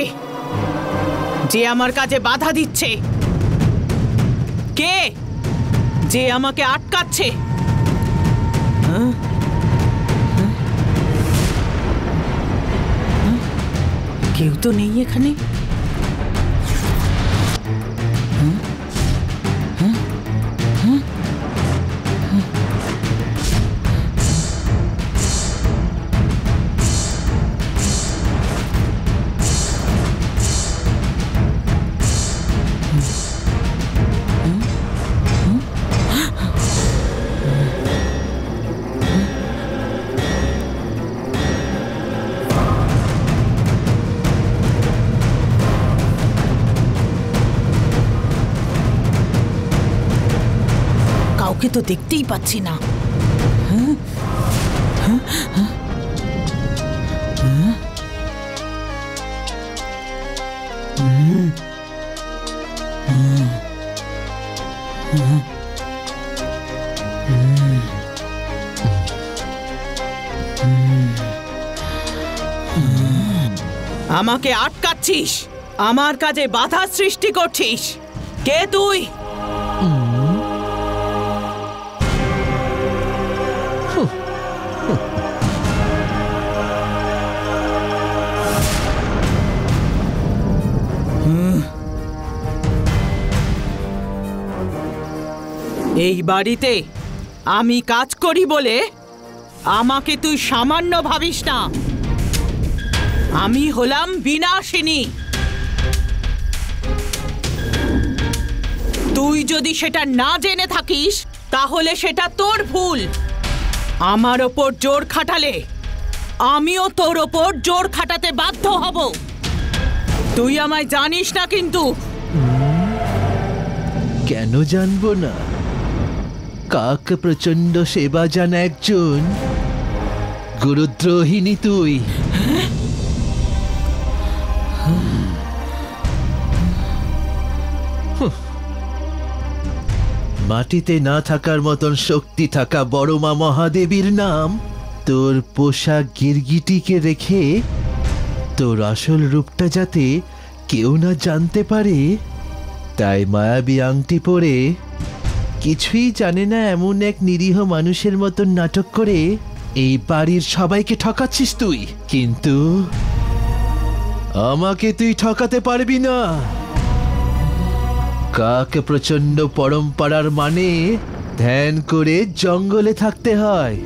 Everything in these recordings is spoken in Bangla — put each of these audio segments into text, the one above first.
আছে যে আমার কাজে বাধা দিচ্ছে কে যে আমাকে আটকাচ্ছে হ্যাঁ? হ্যাঁ? হ্যাঁ? কেউ তো নেই এখানে পাচ্ছি না। আমাকে আটকাচ্ছিস। আমার কাজে বাধা সৃষ্টি করছিস। কে তুই? এই বাড়িতে আমি কাজ করি বলে আমাকে তুই সামান্য ভাবিস না। আমি হলাম বিনাশিনী। তুই যদি সেটা না জেনে থাকিস, তাহলে সেটা তোর ভুল। আমার ওপর জোর খাটালে আমিও তোর ওপর জোর খাটাতে বাধ্য হব। তুই আমায় জানিস না কিন্তু? কেন জানব না? কাক প্রচণ্ড সেবা জান একজন। গুরুদ্রোহিণী তুই। মাটিতে না থাকার মতন শক্তি থাকা বড় মা মহাদেবীর নাম। তোর পোশাক গিরগিটিকে রেখে তোর আসল রূপটা যাতে কেউ না জানতে পারে, তাই মায়াবী আংটি পরে কিছুই জানে না এমন এক নিরীহ মানুষের মতন নাটক করে এই বাড়ির সবাইকে ঠকাচ্ছিস তুই কিন্তু আমাকে তুই ঠকাতে পারবি না। কাক প্রচণ্ড পরম্পরার মানে ধ্যান করে জঙ্গলে থাকতে হয়।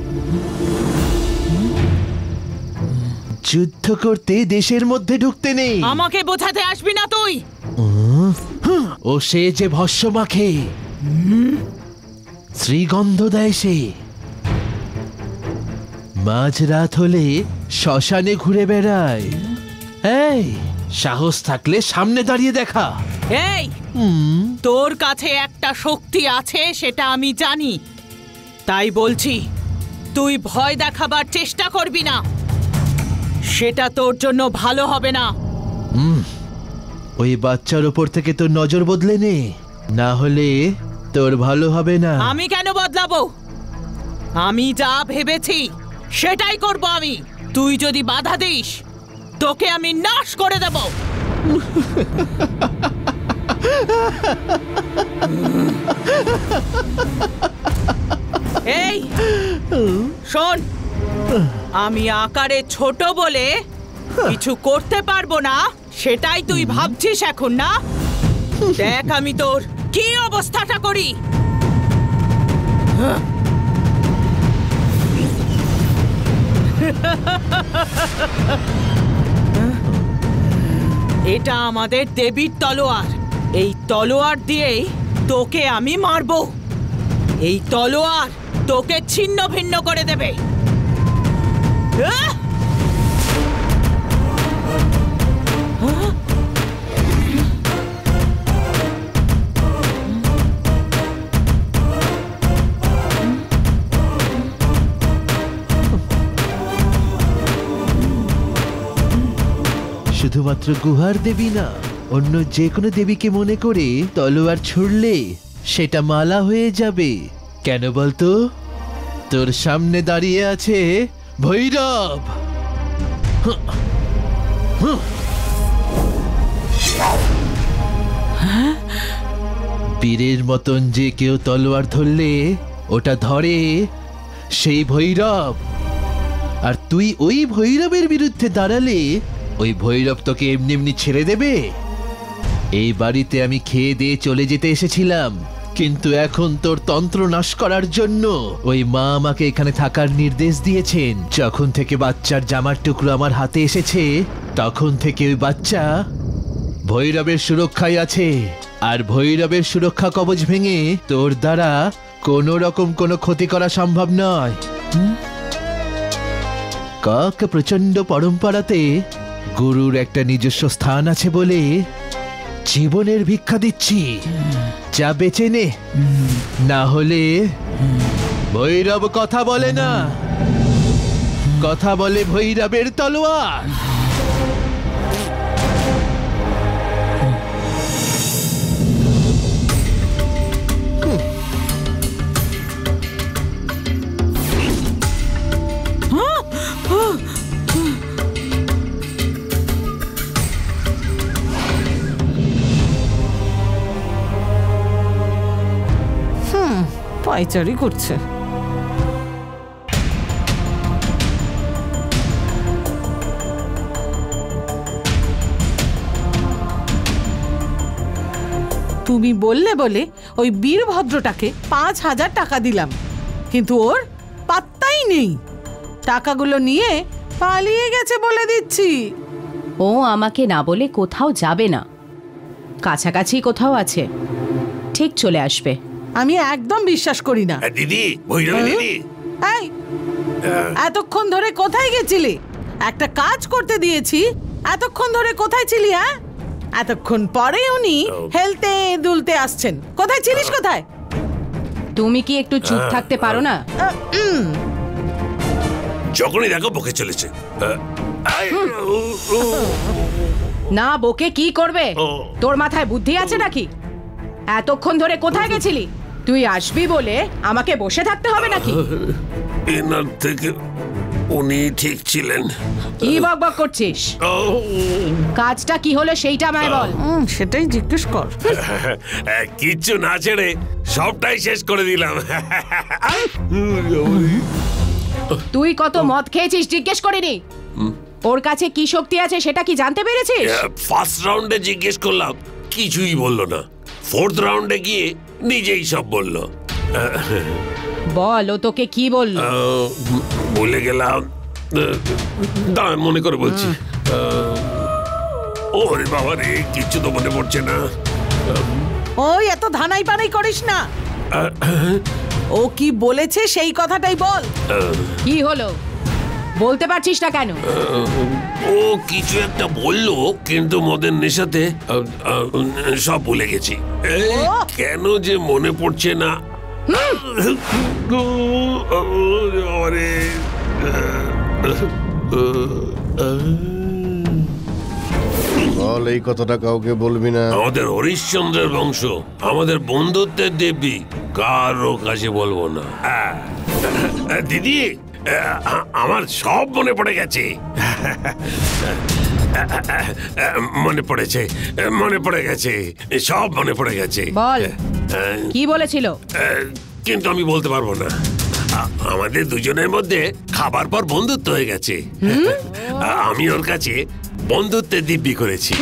যুদ্ধ করতে দেশের মধ্যে ঢুকতে নেই। আমাকে বোঝাতে আসবি না তুই। ও সে যে ভস্য মাখে। শ্রীগন্ধ দেয় সে। মাঝ রাত হলে শ্মশানে ঘুরে বেড়ায়। এই সাহস থাকলে সামনে দাঁড়িয়ে দেখা। এই তোর কাছে একটা শক্তি আছে সেটা আমি জানি। তাই বলছি তুই ভয় দেখাবার চেষ্টা করবি না। সেটা তোর জন্য ভালো হবে না। ওই বাচ্চার ওপর থেকে তোর নজর বদলে নে। না হলে তোর ভালো হবে না। আমি কেন বদলাবো? আমি যা ভেবেছি, সেটাই করব আমি। তুই যদি বাধা দিস, তোকে আমি নাশ করে দেব। এই, শোন, আমি আকারে ছোট বলে কিছু করতে পারব না, সেটাই তুই ভাবছিস এখন, না? দেখ আমি তোর কি অবস্থাটা করি? এটা আমাদের দেবীর তলোয়ার। এই তলোয়ার দিয়েই তোকে আমি মারবো। এই তলোয়ার তোকে ছিন্ন ভিন্ন করে দেবে। আহ! শুধুমাত্র গুহার দেবী না অন্য যে কোনো দেবীকে মনে করে তলোয়ার ছুড়লে সেটা মালা হয়ে যাবে। কেন বলতো? তোর সামনে দাঁড়িয়ে আছে ভৈরব! হুঁ, হুঁ। বীরের মতন যে কেউ তলোয়ার ধরলে ওটা ধরে সেই ভৈরব। আর তুই ওই ভৈরবের বিরুদ্ধে দাঁড়ালে ওই ভৈরব তোকে এমনি এমনি ছেড়ে দেবে? এই বাড়িতে আমি খেয়ে দিয়ে চলে যেতে এসেছিলাম, কিন্তু এখন তোর তন্ত্র নাশ করার জন্য। ওই মা আমাকে এখানে থাকার নির্দেশ দিয়েছেন। যখন থেকে বাচ্চার জামার টুকরো আমার হাতে এসেছে, তখন থেকে ওই বাচ্চা ভৈরবের সুরক্ষায় আছে। আর ভৈরবের সুরক্ষা কবচ ভেঙে তোর দ্বারা কোনো রকম কোনো ক্ষতি করা সম্ভব নয়? কাক প্রচণ্ড পরম্পরাতে গুরুর একটা নিজস্ব স্থান আছে বলে জীবনের ভিক্ষা দিচ্ছি। যা বেঁচে নে। না হলে ভৈরব কথা বলে না। কথা বলে ভৈরবের তলোয়ার। পাইচারি করছে। তুমি বললে বলে ওই বীরভদ্রটাকে পাঁচ হাজার টাকা দিলাম। কিন্তু ওর পাত্তাই নেই। টাকাগুলো নিয়ে পালিয়ে গেছে বলে দিচ্ছি। ও আমাকে না বলে কোথাও যাবে না। কাছাকাছি কোথাও আছে। ঠিক চলে আসবে। আমি একদম বিশ্বাস করি না। দিদি ভৈরবী দিদি। এই এতক্ষণ ধরে কোথায় গেছিলি? একটা কাজ করতে দিয়েছি এতক্ষণ ধরে কোথায় ছিলি হ্যাঁ? এতক্ষণ পরে উনি হেলতে দুলতে আসছেন। কোথায় ছিলিস কোথায়? তুমি কি একটু চুপ থাকতে পারো না? যখনই দেখো বকে চলেছে। না বকে কি করবে? তোর মাথায় বুদ্ধি আছে নাকি? এতক্ষণ ধরে কোথায় গেছিলি? তুই আসবি বলে আমাকে বসে থাকতে হবে নাকি? এনার থেকে উনি ঠিক ছিলেন। কি বক বক করছিস? ও, কাজটা কি হলো সেইটা আমায় বল। সেটাই জিজ্ঞেস কর। কিচ্ছু না ছেড়ে সবটাই শেষ করে দিলাম। তুই কত মদ খেয়েছিস জিজ্ঞেস করিনি? ওর কাছে কি শক্তি আছে সেটা কি জানতে পেরেছিস? ফার্স্ট রাউন্ডে জিজ্ঞেস করলাম কিছুই বলল না। ফোর্থ রাউন্ডে গিয়ে নিজেই সব বলল। বল ও তোকে কি বলল? বলে গেলাম। দাঁড়ান মনে করে বলছি ওরে বাবা রে কিচ্ছু তো মনে পড়ছে না। ওই এত ধানাই পানাই করিস না। ও কি বলেছে সেই কথাটাই বল। কি হলো? বলতে পারছিস না কেন? ও কিছু একটা বলল কিন্তু মদের নেশাতে সব ভুলে গেছি। কেন যে মনে পড়ছে না? আরে বল এই কথাটা কাউকে বলবি না। আমাদের হরিশ্চন্দ্রের বংশ আমাদের বন্ধুত্বের দেবী কারও কাছে বলব না। হ্যাঁ। দিদি আমার সব মনে পড়ে গেছে। মনে পড়েছে মনে পড়ে গেছে সব মনে পড়ে গেছে। বল হ্যাঁ, কি বলেছিল? কিন্তু আমি বলতে পারব না। আমাদের দুজনের মধ্যে খাবার পর বন্ধুত্ব হয়ে গেছে। আমি ওর কাছে বন্ধুত্বের দিব্যি করেছি।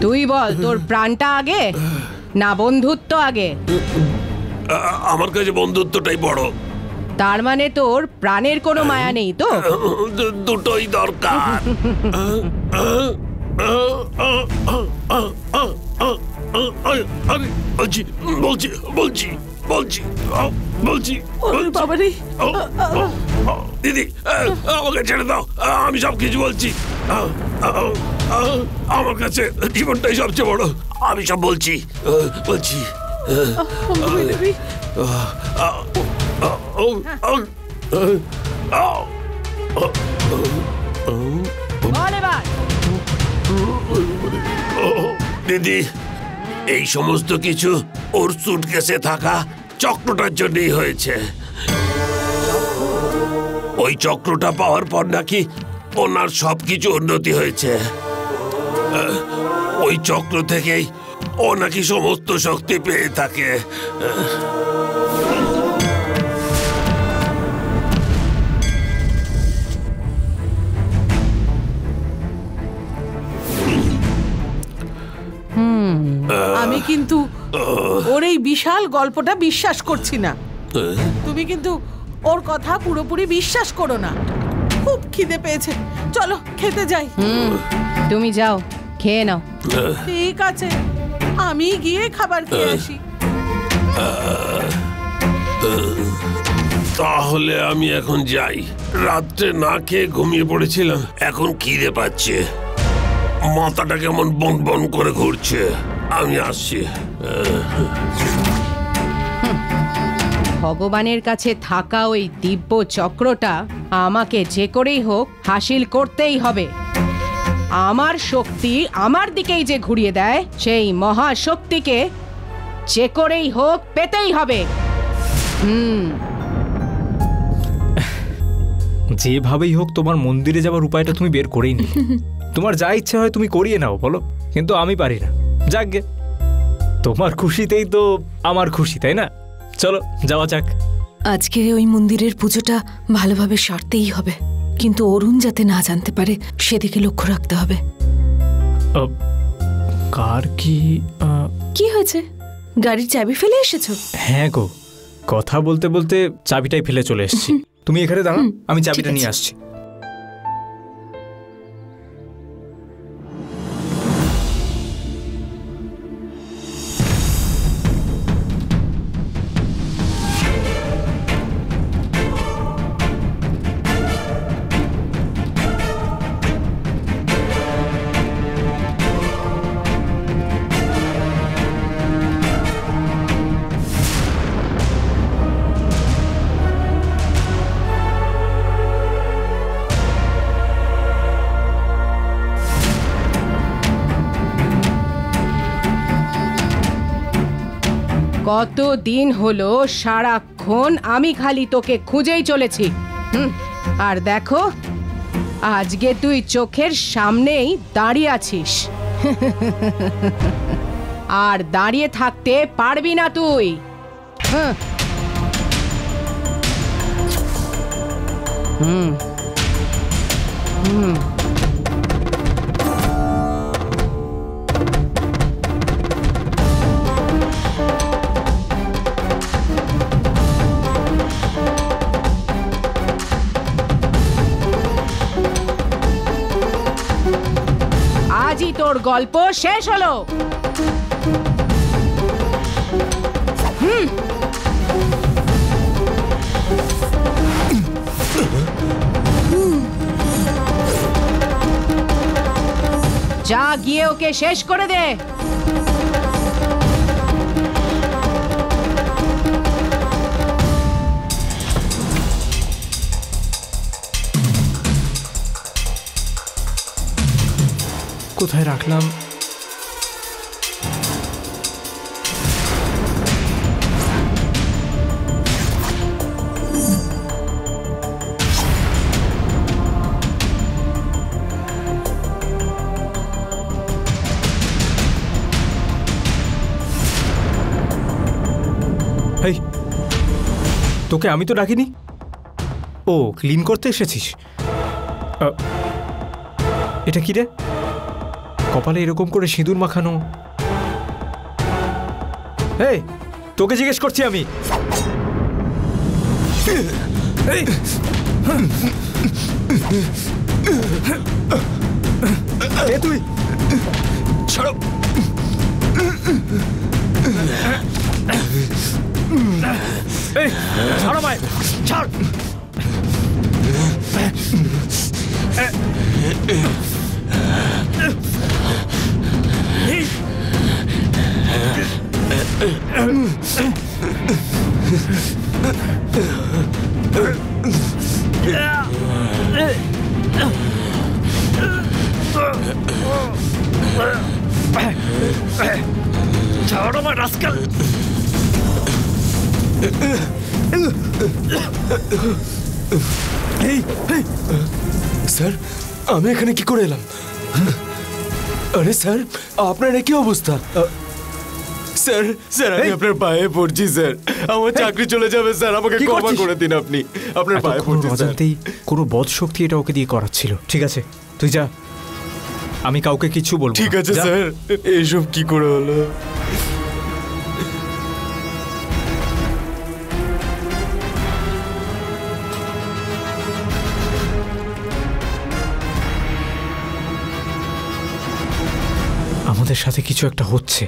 তুই বল তোর প্রাণটা আগে না বন্ধুত্ব আগে আমার কাছে বন্ধুত্বটাই বড় তার মানে তোর প্রাণের কোনো মায়া নেই তো দুটোই দরকার বলছি বলছি বলছি বলছি বাবারে। ও, ও, ও, দিদি আমাকে ছেড়ে দাও। আমি সব কিছু বলছি। আমার কাছে জীবনটাই সবচেয়ে বড়। আমি সব বলছি বলছি দিদি এই সমস্ত কিছু ওর সুটকেসে থাকা চক্রটার জন্যই হয়েছে। ওই চক্রটা পাওয়ার পর নাকি ওনার সবকিছু উন্নতি হয়েছে। ওই চক্র থেকেই ও নাকি সমস্ত শক্তি পেয়ে থাকে। আমি কিন্তু ওর এই বিশাল গল্পটা বিশ্বাস করছি না। তুমি কিন্তু ওর কথা পুরোপুরি বিশ্বাস করো না। খুব খিদে পেয়েছে। চলো খেতে যাই। তুমি যাও খেয়ে নাও। ঠিক আছে। আমি গিয়ে খাবার খেয়ে আসি। তাহলে আমি এখন যাই। রাত্রে না খেয়ে ঘুমিয়ে পড়েছিলাম। এখন খিদে পাচ্ছে। মাথাটা কেমন বন বন করে ঘুরছে। আমি আসছি। ভগবানের কাছে থাকা ওই দিব্য চক্রটা আমাকে যে করেই হোক হাসিল করতেই হবে। আমার শক্তি আমার দিকেই যে ঘুরিয়ে দেয় সেই মহাশক্তিকে যে করেই হোক পেতেই হবে। হুম। যেভাবেই হোক তোমার মন্দিরে যাওয়ার উপায়টা তুমি বের করেই নি তোমার যা ইচ্ছা হয় তুমি করিয়ে নাও বলো। কিন্তু আমি পারি না। যাকগে তোমার খুশিতেই তো আমার খুশি তাই না? চলো যাওয়া যাক। আজকে ওই মন্দিরের পুজোটা ভালোভাবে সারতেই হবে। কিন্তু অরুণ যাতে না জানতে পারে সেদিকে লক্ষ্য রাখতে হবে। কার কি কি হয়েছে? গাড়ির চাবি ফেলে এসেছ? হ্যাঁ গো কথা বলতে বলতে চাবিটাই ফেলে চলে এসেছি। তুমি এখানে দাঁড়াও আমি চাবিটা নিয়ে আসছি। দিন হলো সারাক্ষণ আমি খালি তোকে খুঁজেই চলেছি। আর দেখো, আজকে তুই চোখের সামনেই দাঁড়িয়ে আছিস। আর দাঁড়িয়ে থাকতে পারবি না তুই। হুম। হুম। গল্প শেষ হলো। যা গিয়ে ওকে শেষ করে দে কোথায় রাখলাম? তোকে আমি তো ডাকিনি? ও ক্লিন করতে এসেছিস। এটা কি রে? কপালে এরকম করে সিঁদুর মাখানো? এই তোকে জিজ্ঞেস করছি আমি। তুই। ভাই ছাড়। छोड़ो मैं रस्कल স্যার আমি এখানে কি করে এলাম আরে স্যার আপনারা কি অবস্থা স্যার স্যার আমি আপনার পায়ে পড়ছি স্যার। আমার চাকরি চলে যাবে স্যার আমাকে ক্ষমা করে দিন আপনি। আপনার পায়ে পড়ছি স্যার। কোনো বদ শক্তি এটা ওকে দিয়ে করাচ্ছিল। ঠিক আছে তুই যা। আমি কাউকে কিছু বলব ঠিক আছে স্যার। এইসব কি করে হলো? আমাদের সাথে কিছু একটা হচ্ছে।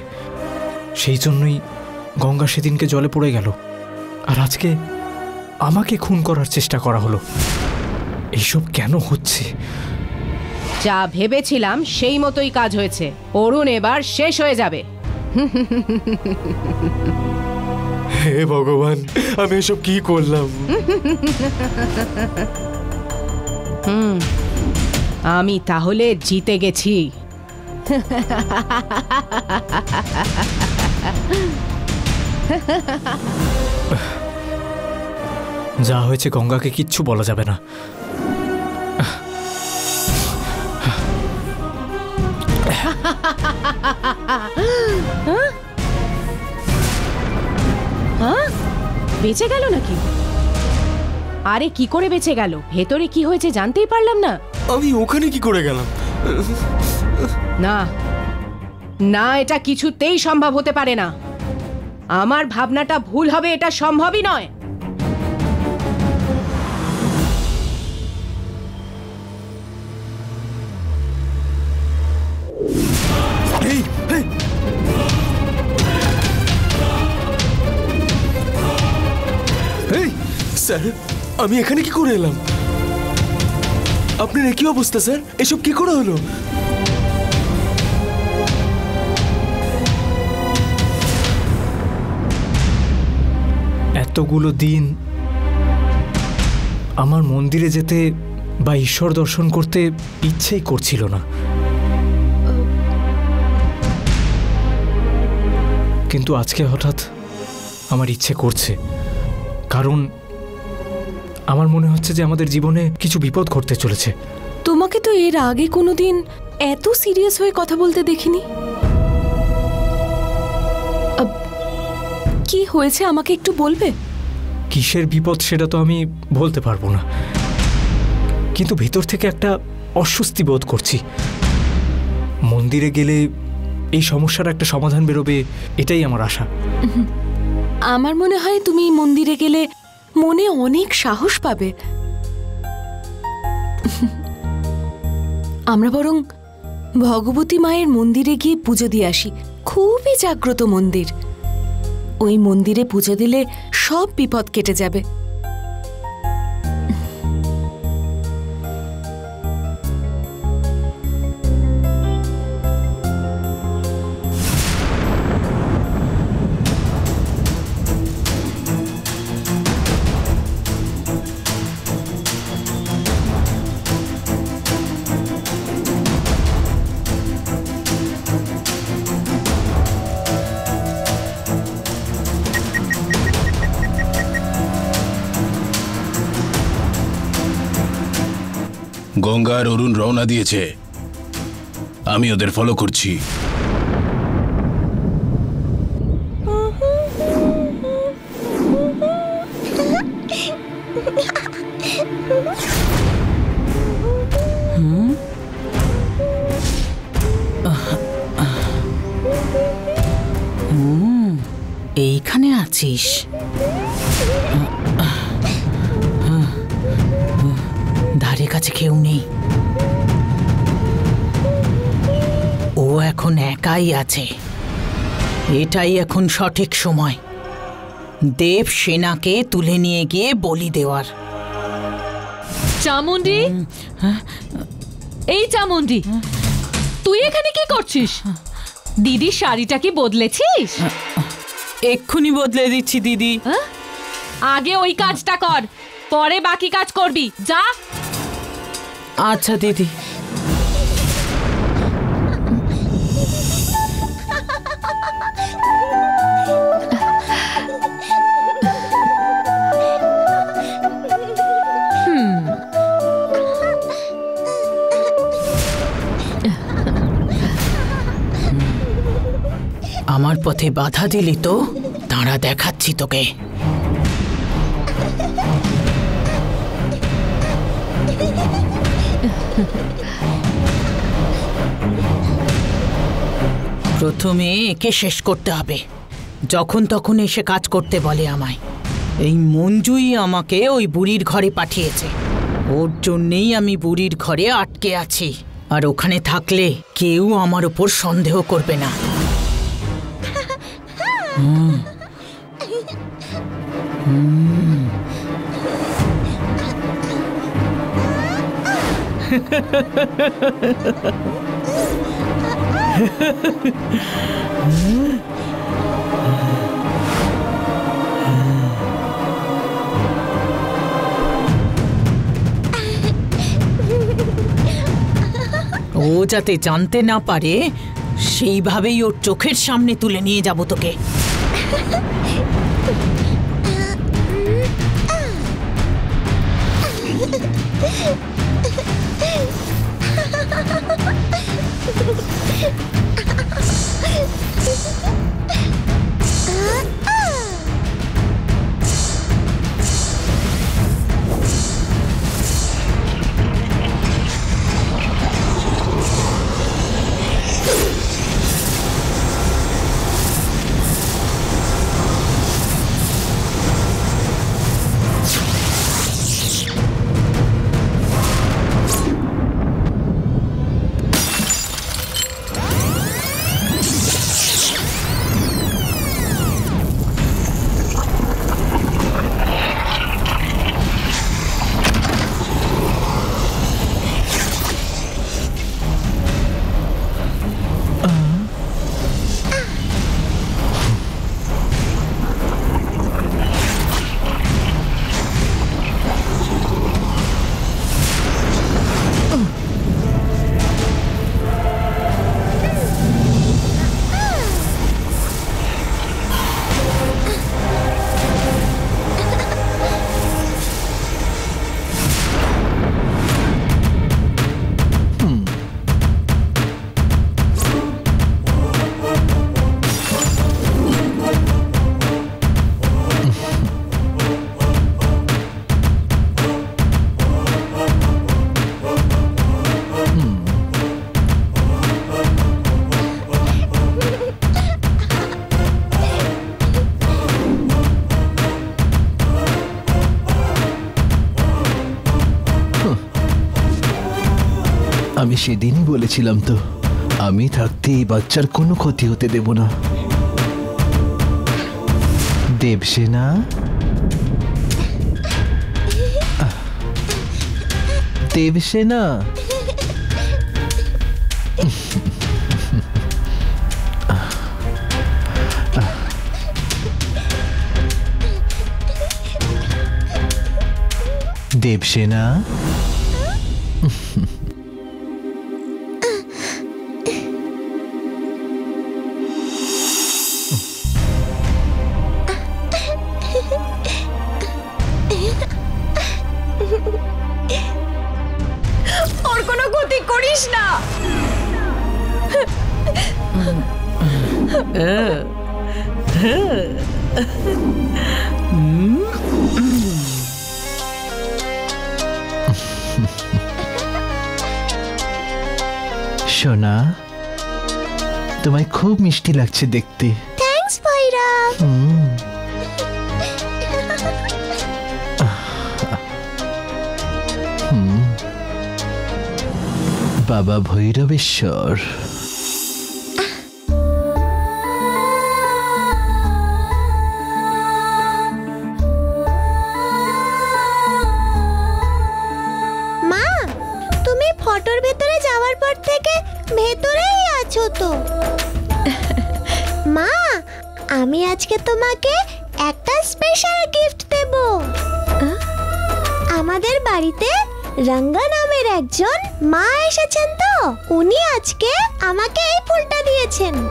সেই জন্যই গঙ্গা সেদিনকে জলে পড়ে গেল। আর আজকে আমাকে খুন করার চেষ্টা করা হলো। এইসব কেন হচ্ছে? যা ভেবেছিলাম সেই মতোই কাজ হয়েছে। অরুণ এবার শেষ হয়ে যাবে। হে ভগবান আমি এসব কি করলাম? হুম আমি তাহলে জিতে গেছি। যা হয়েছে গঙ্গাকে কিচ্ছু বলা যাবে না। বেঁচে গেল নাকি? আরে কি করে বেঁচে গেল? ভেতরে কি হয়েছে জানতেই পারলাম না। আমি ওখানে কি করে গেলাম? না না, এটা কিছুতেই সম্ভব হতে পারে না। আমার ভাবনাটা ভুল হবে, এটা সম্ভবই নয়। স্যার, আমি এখানে কি করে এলাম? আপনার একই অবস্থা, স্যার? এসব কি করে হলো? এতগুলো দিন আমার মন্দিরে যেতে বা ঈশ্বর দর্শন করতে ইচ্ছেই করছিল না। কিন্তু আজকে হঠাৎ আমার ইচ্ছে করছে। কারণ আমার মনে হচ্ছে যে আমাদের জীবনে কিছু বিপদ ঘটতে চলেছে। তোমাকে তো এর আগে কোনোদিন এত সিরিয়াস হয়ে কথা বলতে দেখিনি? কি হয়েছে আমাকে একটু বলবে? কিসের বিপদ সেটা তো আমি বলতে পারব না। কিন্তু ভেতর থেকে একটা অস্বস্তি বোধ করছি। মন্দিরে গেলে এই সমস্যার একটা সমাধান বেরোবে, এটাই আমার আশা। আমার মনে হয় তুমি মন্দিরে গেলে মনে অনেক সাহস পাবে। আমরা বরং ভগবতী মায়ের মন্দিরে গিয়ে পুজো দিয়ে আসি। খুবই জাগ্রত মন্দির। ওই মন্দিরে পুজো দিলে সব বিপদ কেটে যাবে। গঙ্গা আর অরুণ রওনা দিয়েছে। আমি ওদের ফলো করছি। এইখানে আছিস? একাই আছে। এটাই এখন সঠিক সময়। দেব সেনাকে তুলে নিয়ে গিয়ে বলি দেওয়ার। চামুন্ডি? এই চামুন্ডি তুই এখানে কি করছিস? দিদি শাড়িটা কি বদলেছিস? এক্ষুনি বদলে দিচ্ছি দিদি। হ্যাঁ? আগে ওই কাজটা কর পরে বাকি কাজ করবি যা। আচ্ছা দিদি। পথে বাধা দিলি তো? তাঁরা দেখাচ্ছি তোকে। প্রথমে একে শেষ করতে হবে। যখন তখন এসে কাজ করতে বলে আমায়। এই মঞ্জুই আমাকে ওই বুড়ির ঘরে পাঠিয়েছে। ওর জন্যেই আমি বুড়ির ঘরে আটকে আছি। আর ওখানে থাকলে কেউ আমার উপর সন্দেহ করবে না। ও যাতে জানতে না পারে সেইভাবেই ওর চোখের সামনে তুলে নিয়ে যাব তোকে। フフフ。সেদিনই বলেছিলাম তো, আমি থাকতে এই বাচ্চার কোনো ক্ষতি হতে দেব না। দেবসেনা দেবসেনা দেবসেনা সোনা তোমায় খুব মিষ্টি লাগছে দেখতে। থ্যাঙ্কস ভৈরব। বাবা ভৈরবেশ্বর। তোমাকে একটা স্পেশাল গিফট দেব। আমাদের বাড়িতে রঙ্গা নামের একজন মা এসেছেন তো উনি আজকে আমাকে এই ফুলটা দিয়েছেন।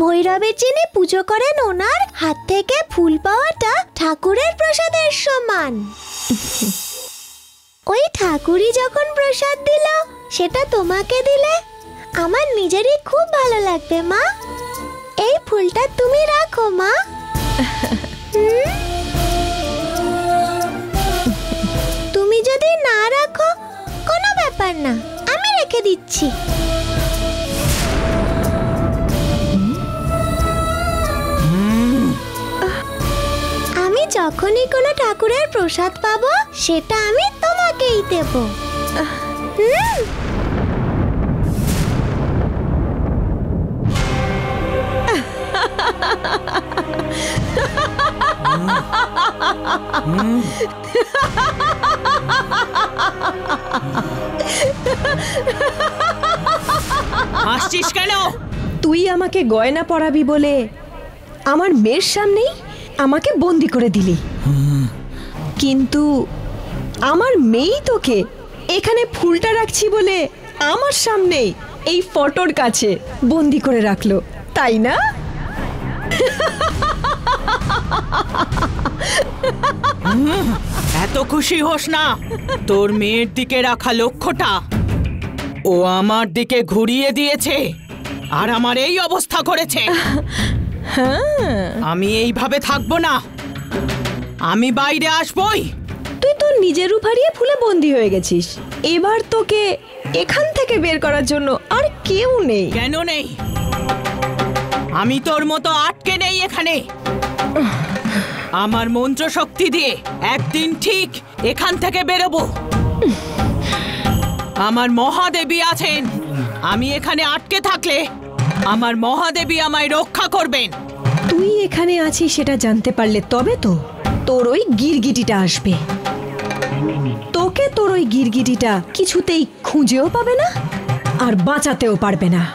ভৈরবের যিনি পুজো করেন ওনার হাত থেকে ফুল পাওয়াটা ঠাকুরের প্রসাদের সমান। ওই ঠাকুরই যখন প্রসাদ দিল সেটা তোমাকে দিলে? আমার নিজেরই খুব ভালো লাগবে, মা। এই ফুলটা তুমি রাখো, মা। তুমি যদি না রাখো, কোনো ব্যাপার না, আমি রেখে দিচ্ছি। আমি যখনই কোনো ঠাকুরের প্রসাদ পাবো, সেটা আমি তোমাকেই দেব। হুম? হাসছিস কেন? তুই আমাকে গয়না পরাবি বলে আমার মেয়ের সামনেই আমাকে বন্দি করে দিলি। কিন্তু আমার মেয়েই তোকে এখানে ফুলটা রাখছি বলে আমার সামনেই এই ফটোর কাছে বন্দি করে রাখল, তাই না? এত খুশি হোস না। তোর মেয়ের দিকে রাখা লক্ষ্যটা। ও আমার দিকে ঘুরিয়ে দিয়েছে আর আমার এই অবস্থা করেছে। আমি এইভাবে থাকব না। আমি বাইরে আসবই। তুই তোর নিজের রূপ হারিয়ে ফুলে বন্দি হয়ে গেছিস। এবার তোকে এখান থেকে বের করার জন্য আর কেউ নেই। কেন নেই? আমি তোর মতো আটকে নেই এখানে। আমার মন্ত্র শক্তি দিয়ে একদিন ঠিক এখান থেকে বেরোবো। আমার মহাদেবী আছেন। আমি এখানে আটকে থাকলে আমার মহাদেবী আমায় রক্ষা করবেন। তুই এখানে আছিস সেটা জানতে পারলে তবে তো তোর ওই গিরগিটিটা আসবে। তোকে তোর ওই গিরগিটিটা কিছুতেই খুঁজেও পাবে না আর বাঁচাতেও পারবে না।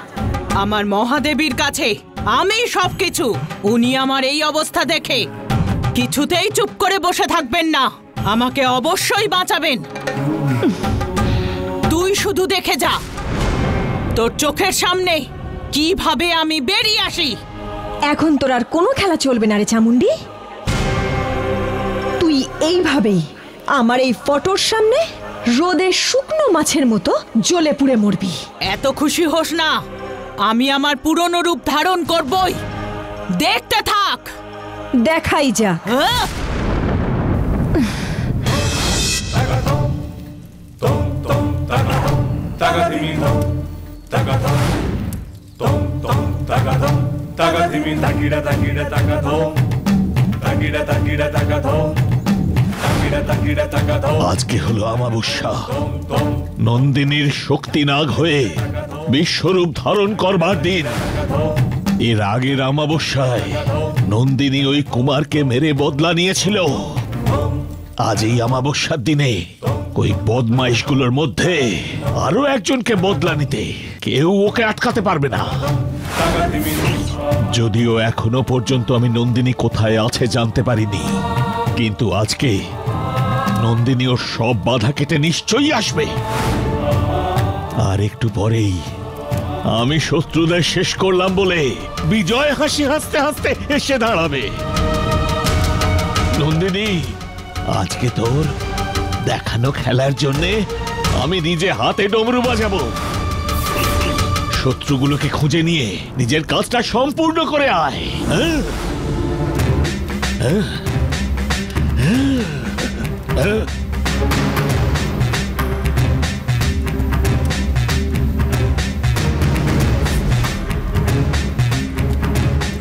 আমার মহাদেবীর কাছে আমি সবকিছু। উনি আমার এই অবস্থা দেখে কিছুতেই চুপ করে বসে থাকবেন না। আমাকে অবশ্যই বাঁচাবেন। তুই শুধু দেখে যা। তোর চোখের সামনে কীভাবে আমি বেরিয়ে আসি? এখন তোর আর কোনো খেলা চলবে না রে চামুন্ডি তুই এইভাবেই আমার এই ফটোর সামনে রোদে শুকনো মাছের মতো জ্বলে পুড়ে মরবি। এত খুশি হোস না। আমি আমার পুরনো রূপ ধারণ করবই। দেখতে থাক। দেখাই যা? আজকে হলো আমাবস্যা নন্দিনীর শক্তি নাগ হয়ে বিশ্বরূপ ধারণ করবার দিন এর আগের আমাবস্যায় নন্দিনী ওই কুমারকে মেরে বদলা নিয়েছিল। আজ এই আমাবস্যার দিনে ওই বদমাইশগুলোর মধ্যে আরও একজনকে বদলা নিতে কেউ ওকে আটকাতে পারবে না। যদিও এখনও পর্যন্ত আমি নন্দিনী কোথায় আছে জানতে পারিনি, কিন্তু আজকে নন্দিনী ওর সব বাধা কেটে নিশ্চয়ই আসবে। আর একটু পরেই আমি শত্রুদের শেষ করলাম বলে বিজয় হাসি হাসতে হাসতে এসে দাঁড়াবে নন্দিনী, আজকে তোর দেখানো খেলার জন্যে আমি নিজে হাতে ডমরু বাজাবো শত্রুগুলোকে খুঁজে নিয়ে নিজের কাজটা সম্পূর্ণ করে আয় হ্যাঁ? হ্যাঁ? হ্যাঁ?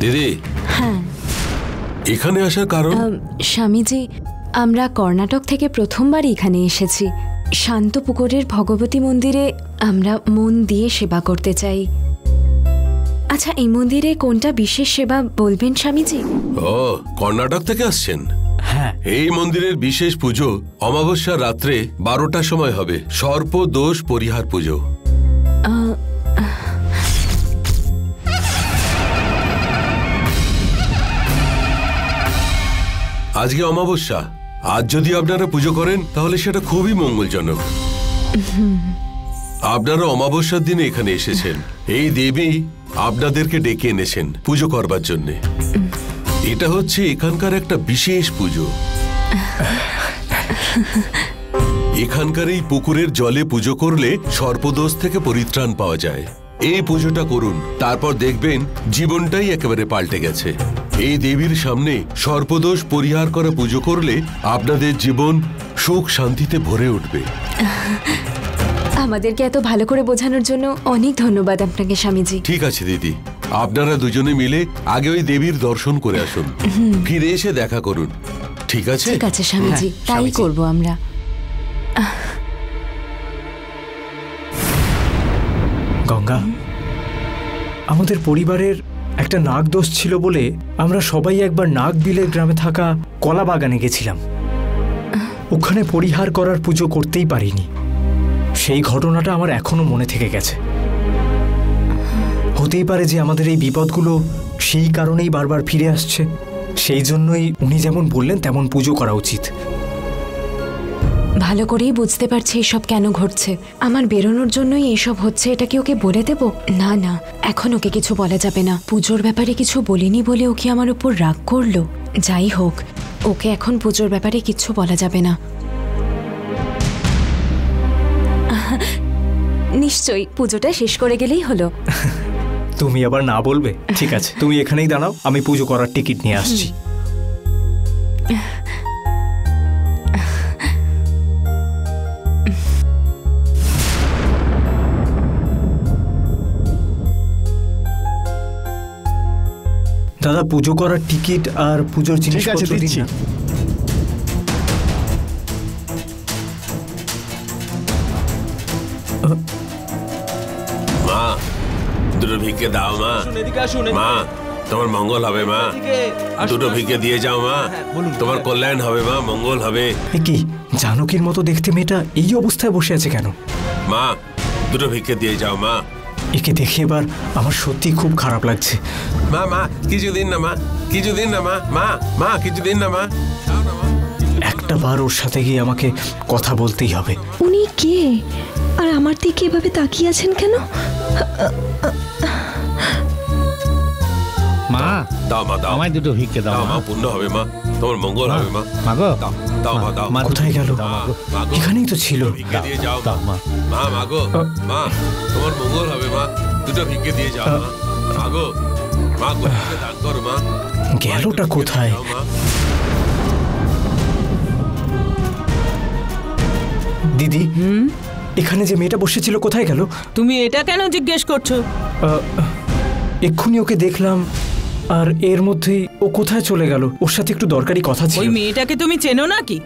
দিদি। হ্যাঁ। এখানে আসার কারণ? স্বামীজি আমরা কর্ণাটক থেকে প্রথমবার এখানে এসেছি। শান্তপুকুরের ভগবতী মন্দিরে আমরা মন দিয়ে সেবা করতে চাই। আচ্ছা এই মন্দিরে কোনটা বিশেষ সেবা বলবেন স্বামীজি? ও কর্ণাটক থেকে আসছেন? হ্যাঁ। এই মন্দিরের বিশেষ পুজো অমাবস্যার রাত্রে বারোটার সময় হবে। সর্প দোষ পরিহার পুজো। আজকে অমাবস্যা। আজ যদি আপনারা পুজো করেন, তাহলে সেটা খুবই মঙ্গলজনক। আপনারা অমাবস্যার দিনে এখানে এসেছেন। এই দেবী আপনাদেরকে ডেকে এনেছেন পুজো করবার জন্য। এটা হচ্ছে এখানকার একটা বিশেষ পুজো। এখানকার এই পুকুরের জলে পুজো করলে সর্পদোষ থেকে পরিত্রাণ পাওয়া যায়। এই পুজোটা করুন তারপর দেখবেন জীবনটাই একেবারে পাল্টে গেছে। এই দেবীর সামনে সর্পদোষ পরিহার করা পুজো করলে আপনাদের জীবন সুখ শান্তিতে ভরে উঠবে। আমাদেরকে এত ভালো করে বোঝানোর জন্য অনেক ধন্যবাদ আপনাকে স্বামীজি। ঠিক আছে দিদি। আপনারা দুজনে মিলে আগে ওই দেবীর দর্শন করে আসুন। ফিরে এসে দেখা করুন। ঠিক আছে? ঠিক আছে স্বামীজি। হ্যাঁ, তাই। করব আমরা। আমাদের পরিবারের একটা নাগ দোষ ছিল বলে আমরা সবাই একবার নাগ বিলের গ্রামে থাকা কলা বাগানে গেছিলাম। ওখানে পরিহার করার পুজো করতেই পারিনি। সেই ঘটনাটা আমার এখনও মনে থেকে গেছে। হতেই পারে যে আমাদের এই বিপদগুলো সেই কারণেই বারবার ফিরে আসছে। সেই জন্যই উনি যেমন বললেন, তেমন পুজো করা উচিত। ভালো করেই বুঝতে পারছি এসব কেন ঘটছে। আমার বেরোনোর জন্যই এসব হচ্ছে এটা কি ওকে বলে দেব? না না এখন ওকে কিছু বলা যাবে না। পুজোর ব্যাপারে কিছু বলিনি বলে ওকে আমার উপর রাগ করল? যাই হোক ওকে এখন পুজোর ব্যাপারে কিচ্ছু বলা যাবে না। নিশ্চয়ই পুজোটা শেষ করে গেলেই হলো। তুমি আবার না বলবে? ঠিক আছে তুমি এখানেই দাঁড়াও আমি পুজো করার টিকিট নিয়ে আসছি। দাদা পুজো করার টিকিট আর পুজোর জিনিসপত্র দিন দিচ্ছি। না। মা দুটো ভিক্ষে দাও মা। মা তোমার মঙ্গল হবে মা। দুটো ভিক্ষে দিয়ে যাও মা। তোমার কল্যাণ হবে মা মঙ্গল হবে। কি জানকীর মতো দেখতে মেয়েটা এই অবস্থায় বসে আছে কেন? মা দুটো ভিক্ষে দিয়ে যাও মা। একে দেখে এবার আমার সত্যি খুব খারাপ লাগছে। মা মা কিছু দিন না মা কিছু দিন না মা মা মা কিছু দিন না মা। একটা বার ওর সাথে গিয়ে আমাকে কথা বলতেই হবে। উনি কে? আর আমার দিকে এভাবে তাকিয়ে আছেন কেন? মা দাও মা দাও। আমায় দুটো ভিক্ষে দাও মা পূর্ণ হবে মা। তোমার মঙ্গল হবে মা। মা গো। দাও দাও মা কোথায় গেল? এখানেই তো ছিল। ভিক্ষে দিয়ে যাও মা। মা। মা মা তোমার মঙ্গল হবে মা। দুটো ভিক্ষে দিয়ে যাও মা। মা মা গরিবকে দান করো মা। গেলটা কোথায়? দিদি এখানে যে মেয়েটা বসেছিল কোথায় গেল? তুমি এটা কেন জিজ্ঞেস করছ? আহ, এক্ষুনি ওকে দেখলাম। আর এর মধ্যেই ও কোথায় চলে গেল? ওর সাথে একটু দরকারি কথা ছিল। ওই মেয়েটাকে তুমি চেনো নাকি?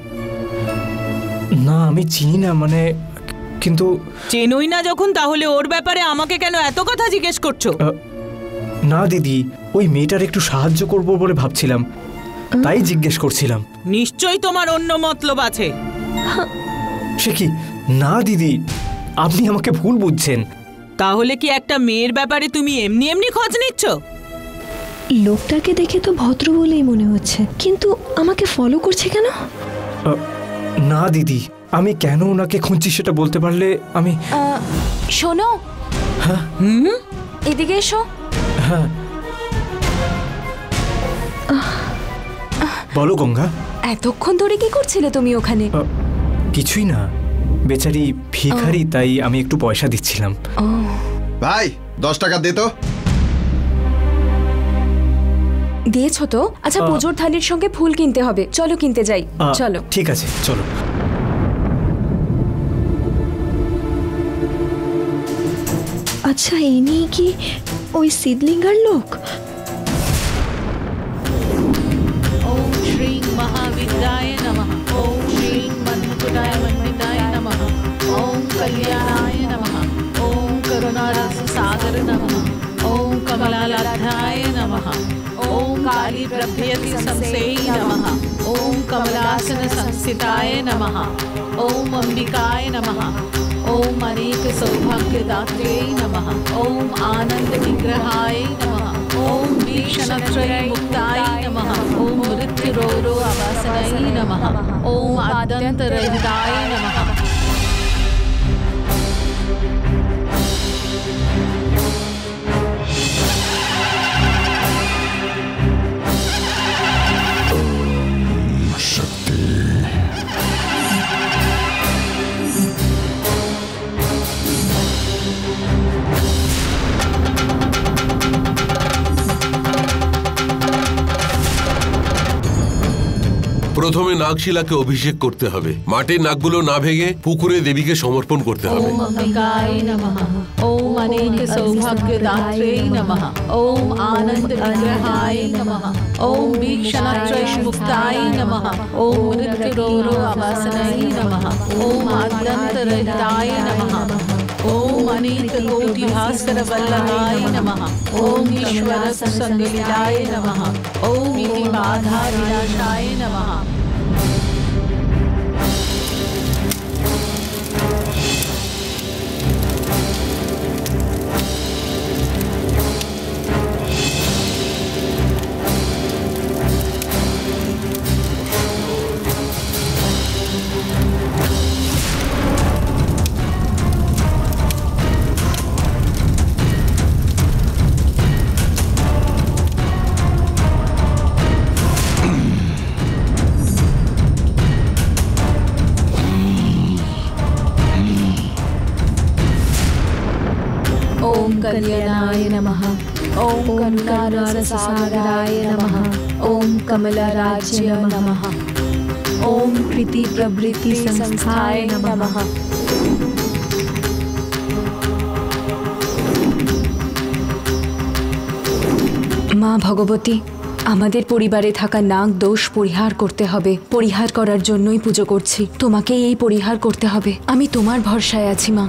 না আমি চিনি না মানে কিন্তু চেনোই না যখন তাহলে ওর ব্যাপারে আমাকে কেন এত কথা জিজ্ঞেস করছ? না দিদি ওই মেয়েটার একটু সাহায্য করব বলে ভাবছিলাম। তাই জিজ্ঞেস করছিলাম। নিশ্চয়ই তোমার অন্য মতলব আছে। সে কি? না দিদি আপনি আমাকে ভুল বুঝছেন। তাহলে কি একটা মেয়ের ব্যাপারে তুমি এমনি এমনি খোঁজ নিচ্ছ? লোকটাকে দেখে তো ভদ্র বলেই মনে হচ্ছে। কিন্তু আমাকে ফলো করছে কেন? না দিদি। আমি কেন ওনাকে খুঁজছি সেটা বলতে পারলে আমি শোনো। এদিকে এসো। হ্যাঁ। বলো গঙ্গা। এতক্ষণ ধরে কি করছিলে তুমি ওখানে? কিছুই না। বেচারি ভিখারি তাই আমি একটু পয়সা দিচ্ছিলাম। ভাই দশ টাকা দে তো। দিয়েছো তো আচ্ছা আহ। পুজোর থালির সঙ্গে ফুল কিনতে হবে চলো কিনতে যাই আহ, চলো ঠিক আছে চলো আচ্ছা ইনি কি ওই সিদলিঙ্গার লোক ओम श्री महाविद्याय नमः ओम श्री मन्मकुटाय मन्मिताय नमः ओम कल्याणाय नमः ओम करुणारस सागर नमः ॐ कमलालाभ्याय नमः। ॐ कालीप्रभयति संसेयी नमः। ॐ कमलासनसंस्थिताय नमः। ॐ अम्बिकाय नमः। ॐ अनेकसौभाग्यदात्रे नमः। आनंद आनन्दविग्रहाय नमः। ॐ भीषणत्रयमुक्ताय नमः। ओं मृत्युरोरो अवासनाय नमः। ओं आदंतरिताय नमः। প্রথমে নাগশিলাকে অভিষেক করতে হবে মাটির নাগগুলো না ভেঙে পুকুরে দেবীকে সমর্পণ করতে হবে ओम अंबिकाय नमः ओम अनेक सौभाग्यदात्रे नमः ओम आनंद विग्रहाय नमः नमः ॐ करुणारससागराय नमः ॐ कमलराज्य नमः ॐ प्रीतिप्रवृत्तिसंस्थाय नमः মা ভগবতী আমাদের পরিবারে থাকা নাগ দোষ পরিহার করতে হবে পরিহার করার জন্যই পুজো করছি তোমাকেই এই পরিহার করতে হবে আমি তোমার ভরসায় আছি মা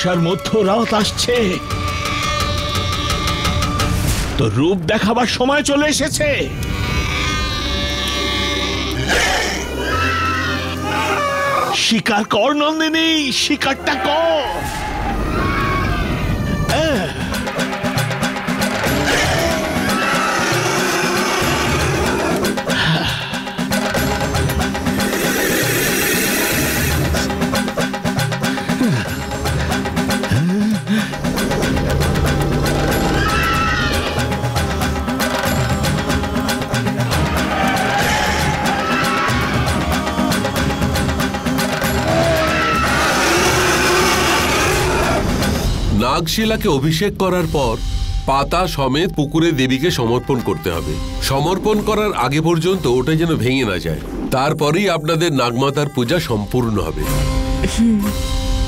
অমাবস্যার মধ্য রাত আসছে। তো রূপ দেখাবার সময় চলে এসেছে। শিকার কর নন্দিনী, শিকারটা কর। নাগশিলাকে অভিষেক করার পর পাতা সমেত পুকুরে দেবীকে সমর্পণ করতে হবে। সমর্পণ করার আগে পর্যন্ত ওটা যেন ভেঙে না যায়। তারপরেই আপনাদের নাগমাতার পূজা সম্পূর্ণ হবে।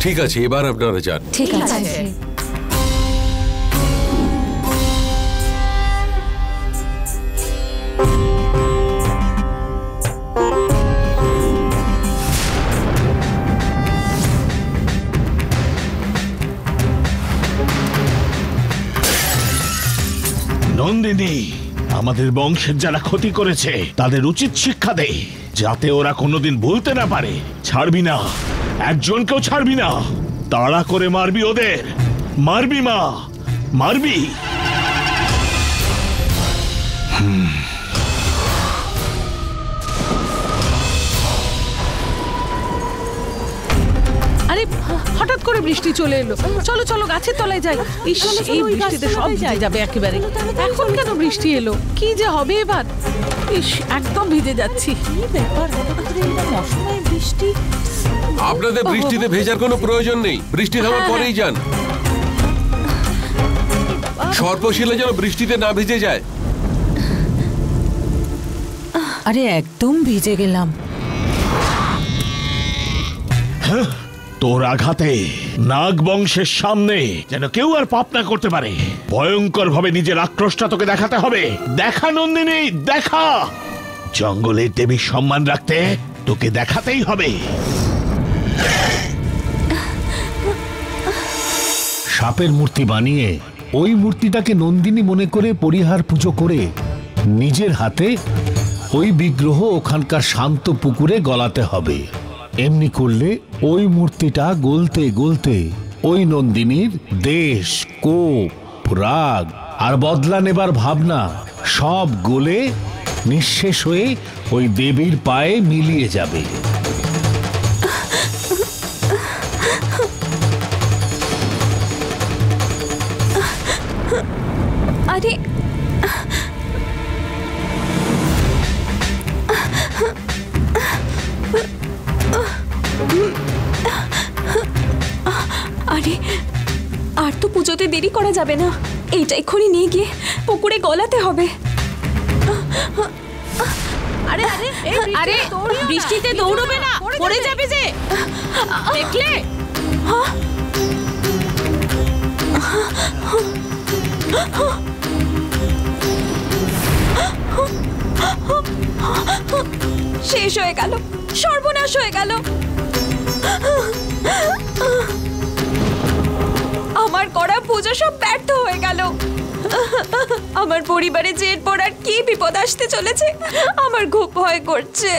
ঠিক আছে এবার আপনারা যান। ঠিক আছে। নন্দিনী আমাদের বংশের যারা ক্ষতি করেছে, তাদের উচিত শিক্ষা দেয় যাতে ওরা কোনোদিন ভুলতে না পারে। ছাড়বি না। একজনকেও ছাড়বি না। তাড়া করে মারবি ওদের। মারবি মা। মারবি। বৃষ্টি চলে এলো। চলো চলো গাছের তলায় যাই। ইস এই বৃষ্টিতে সব ভিজে যাই। যাবে একেবারে। এখন কেন বৃষ্টি এলো? কি যে হবে এবার? ইস একদম ভিজে যাচ্ছি। ব্যাপার? অসময়ে বৃষ্টি। আপনাদের বৃষ্টিতে ভেজার কোনো প্রয়োজন নেই। বৃষ্টি থামার পরেই যান। সর্পশিলা যেন বৃষ্টিতে না ভিজে যায়। আরে একদম ভিজে গেলাম। তোর আঘাতে। নাগ বংশের সামনে যেন কেউ আর পাপ না করতে পারে। ভয়ঙ্কর ভাবে নিজের আক্রোশটা তোকে দেখাতে হবে। দেখা, নন্দিনী, দেখা! জঙ্গলের দেবীর সম্মান রাখতে তোকে দেখাতেই হবে। সাপের মূর্তি বানিয়ে ওই মূর্তিটাকে নন্দিনী মনে করে পরিহার পুজো করে নিজের হাতে ওই বিগ্রহ ওখানকার শান্ত পুকুরে গলাতে হবে। এমনি করলে ওই মূর্তিটা গলতে গলতে ওই নন্দিনীর দেশ, কোপ, রাগ আর বদলা নেবার ভাবনা সব গলে নিঃশেষ হয়ে ওই দেবীর পায়ে মিলিয়ে যাবে। আরে দেরি করা যাবে না। এইটা এক্ষুনি নিয়ে গিয়ে পুকুরে গলাতে হবে। আরে আরে বৃষ্টিতে দৌড়বে না। পড়ে যাবে যে। দেখলে? শেষ হয়ে গেল। সর্বনাশ হয়ে গেল। আমার করা পুজো সব ব্যর্থ হয়ে গেল। আমার পরিবারে যে এরপর আর কি বিপদ আসতে চলেছে, আমার খুব ভয় করছে।